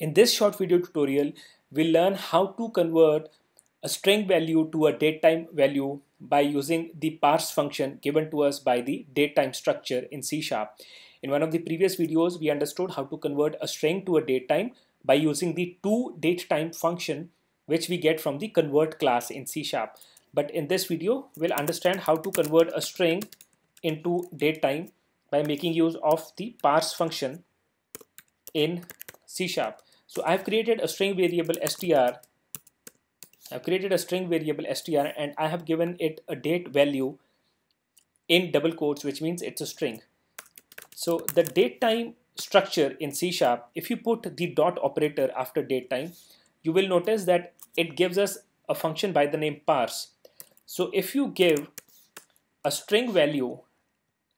In this short video tutorial, we'll learn how to convert a string value to a datetime value by using the parse function given to us by the datetime structure in C Sharp. In one of the previous videos, we understood how to convert a string to a datetime by using the toDateTime function which we get from the convert class in C Sharp. But in this video, we'll understand how to convert a string into datetime by making use of the parse function in C Sharp. So I've created a string variable str. I've created a string variable str and I have given it a date value in double quotes, which means it's a string. So the date time structure in C sharp, if you put the dot operator after date time, you will notice that it gives us a function by the name parse. So if you give a string value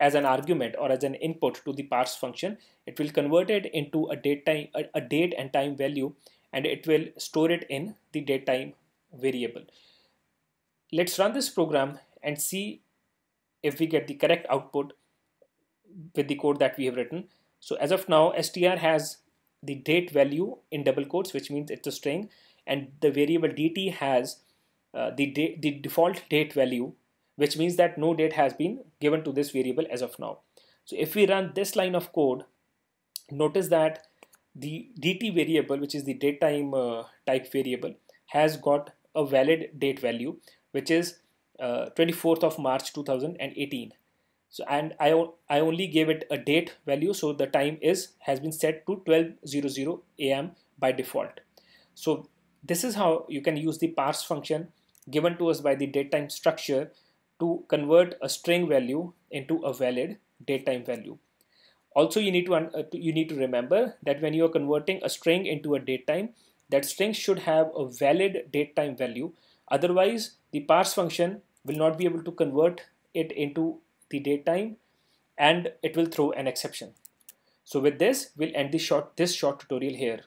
as an argument or as an input to the parse function, it will convert it into a date time, a, date and time value, and it will store it in the date time variable. Let's run this program and see if we get the correct output with the code that we have written. So as of now, str has the date value in double quotes, which means it's a string, and the variable dt has uh, the, the default date value which means that no date has been given to this variable as of now. So if we run this line of code, notice that the dt variable, which is the date time uh, type variable, has got a valid date value, which is uh, 24th of March 2018. So and I, I only gave it a date value, so the time is has been set to 12:00 a.m. by default. So this is how you can use the parse function given to us by the datetime structure to convert a string value into a valid datetime value. Also, you need to, uh, you need to remember that when you are converting a string into a datetime, that string should have a valid datetime value. Otherwise, the parse function will not be able to convert it into the datetime and it will throw an exception. So with this, we'll end this short, this short tutorial here.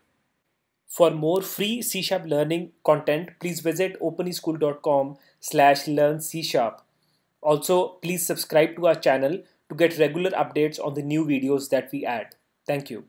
For more free C learning content, please visit openeschool.com slash learn C Sharp. Also, please subscribe to our channel to get regular updates on the new videos that we add. Thank you.